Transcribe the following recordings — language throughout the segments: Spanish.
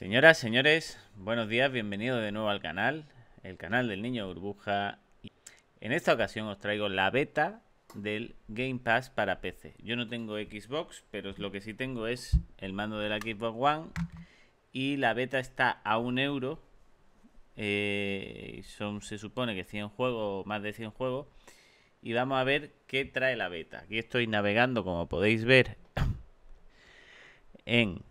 Señoras, señores, buenos días, bienvenidos de nuevo al canal, el canal del niño burbuja. En esta ocasión os traigo la beta del Game Pass para PC. Yo no tengo Xbox, pero lo que sí tengo es el mando de la Xbox One y la beta está a un euro. Eh, son, se supone que 100 juegos, más de 100 juegos. Y vamos a ver qué trae la beta. Aquí estoy navegando, como podéis ver, en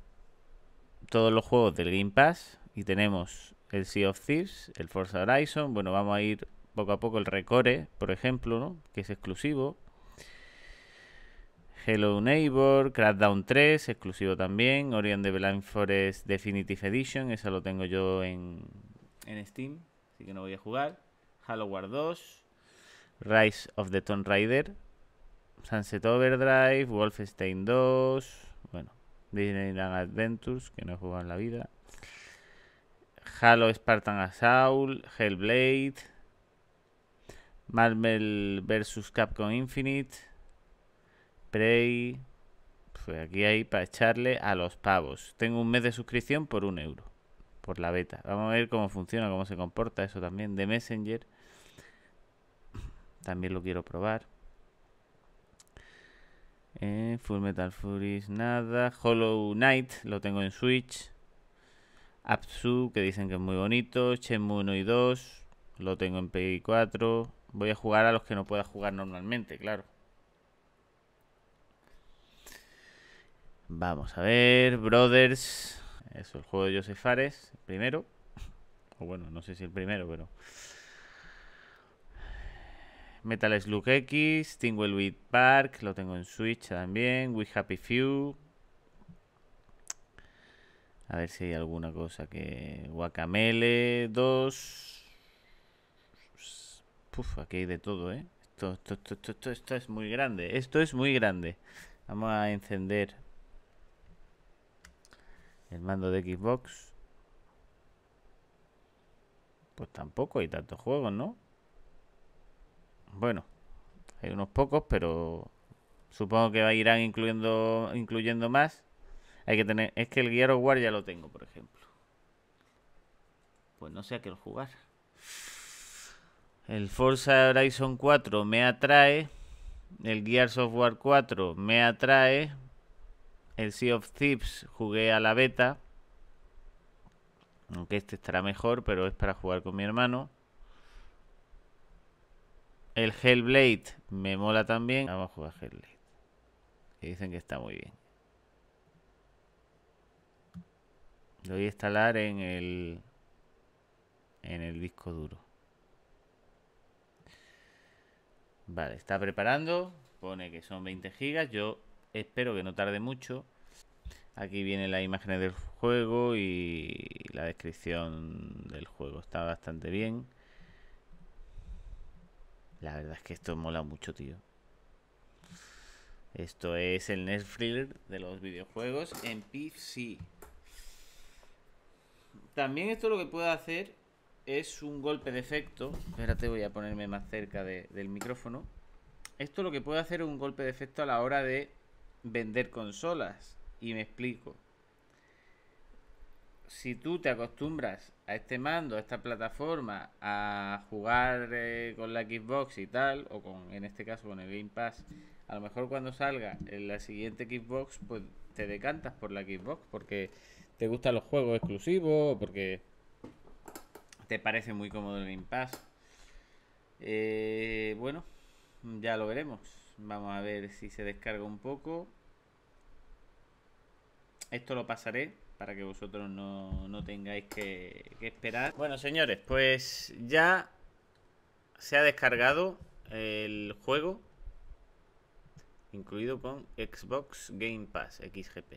todos los juegos del Game Pass y tenemos el Sea of Thieves, el Forza Horizon, bueno, vamos a ir poco a poco el Recore, por ejemplo, ¿no? que es exclusivo. Hello Neighbor, Crackdown 3, exclusivo también. Ori and the Blind Forest Definitive Edition, eso lo tengo yo en, en Steam, así que no voy a jugar. Halo War 2, Rise of the Tomb Raider, Sunset Overdrive, Wolfenstein 2, bueno, Disneyland Adventures, que no he jugado en la vida. Halo Spartan Assault, Hellblade, Marvel vs. Capcom Infinite, Prey. Pues aquí hay para echarle a los pavos. Tengo un mes de suscripción por un euro. Por la beta. Vamos a ver cómo funciona, cómo se comporta eso también. De Messenger. También lo quiero probar. Eh, Full Metal Furies, nada. Hollow Knight, lo tengo en Switch. Apsu, que dicen que es muy bonito. Shenmue 1 y 2, lo tengo en PS4. Voy a jugar a los que no pueda jugar normalmente, claro. Vamos a ver. Brothers. Eso, el juego de Joseph Fares, primero. O bueno, no sé si el primero, pero... Metal Slug X, Tingleweed Park, lo tengo en Switch también, We Happy Few. A ver si hay alguna cosa que... Guacamele 2. Puf, aquí hay de todo, ¿eh? Esto, esto, esto, esto, esto es muy grande. Esto es muy grande. Vamos a encender el mando de Xbox. Pues tampoco hay tantos juegos, ¿no? Bueno, hay unos pocos, pero supongo que irán incluyendo, incluyendo más. Hay que tener. Es que el Gear of War ya lo tengo, por ejemplo. Pues no sé a qué jugar. El Forza Horizon 4 me atrae. El Gears of War 4 me atrae. El Sea of Thieves jugué a la beta. Aunque este estará mejor, pero es para jugar con mi hermano. El Hellblade me mola también. Vamos a jugar Hellblade. Que dicen que está muy bien. Lo voy a instalar en el en el disco duro. Vale, está preparando. Pone que son 20 gigas. Yo espero que no tarde mucho. Aquí vienen las imágenes del juego y la descripción del juego. Está bastante bien. La verdad es que esto mola mucho, tío. Esto es el Netflix de los videojuegos en PC. También esto lo que puedo hacer es un golpe de efecto. Espérate, voy a ponerme más cerca del micrófono. Esto lo que puedo hacer es un golpe de efecto a la hora de vender consolas. Y me explico si tú te acostumbras a este mando, a esta plataforma, a jugar eh, con la Xbox y tal, o con, en este caso con el Game Pass, a lo mejor cuando salga en la siguiente Xbox, pues te decantas por la Xbox porque te gustan los juegos exclusivos, porque te parece muy cómodo el Game Pass. Eh, bueno, ya lo veremos. Vamos a ver si se descarga un poco. Esto lo pasaré para que vosotros no, tengáis que, esperar. Bueno, señores, pues ya se ha descargado el juego, incluido con Xbox Game Pass XGP.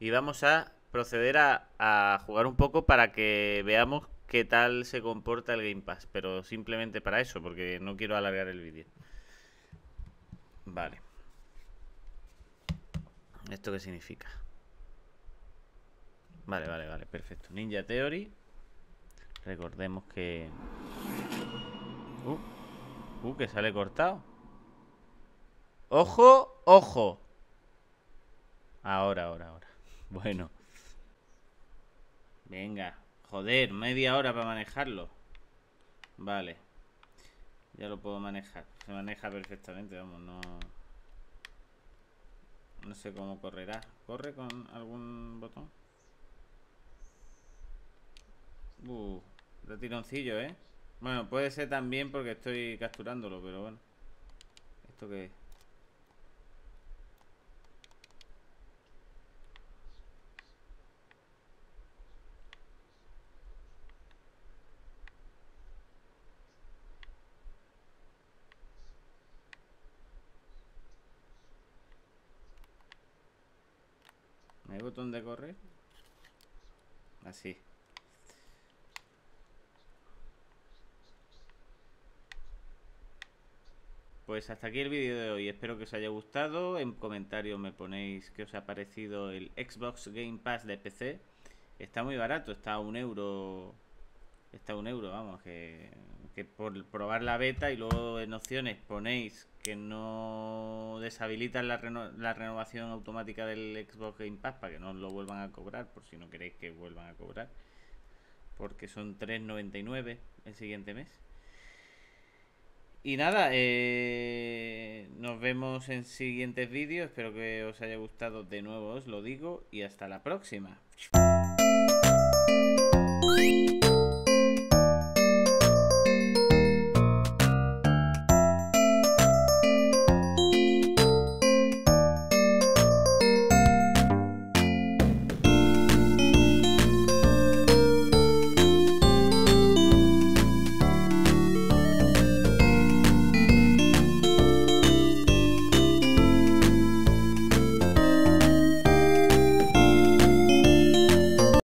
Y vamos a proceder a, a jugar un poco para que veamos qué tal se comporta el Game Pass, pero simplemente para eso, porque no quiero alargar el vídeo. Vale. ¿Esto qué significa? Vale, vale, vale, perfecto. Ninja Theory. Recordemos que... Uh, uh, que sale cortado. ¡Ojo! ¡Ojo! Ahora, ahora, ahora. Bueno. Venga, joder, media hora para manejarlo. Vale. Ya lo puedo manejar. Se maneja perfectamente, vamos, no... No sé cómo correrá. ¿Corre con algún botón? Uh, de tironcillo, ¿eh? Bueno, puede ser también porque estoy capturándolo, pero bueno. ¿Esto qué es? ¿Hay botón de correr? Así. Pues hasta aquí el vídeo de hoy, espero que os haya gustado, en comentarios me ponéis qué os ha parecido el Xbox Game Pass de PC, está muy barato, está a un euro, está a un euro, vamos, que, por probar la beta y luego en opciones ponéis que no deshabilitan la, la renovación automática del Xbox Game Pass para que no lo vuelvan a cobrar, por si no queréis que vuelvan a cobrar, porque son 3.99 el siguiente mes. Y nada, eh, nos vemos en siguientes vídeos. Espero que os haya gustado de nuevo, os lo digo. Y hasta la próxima.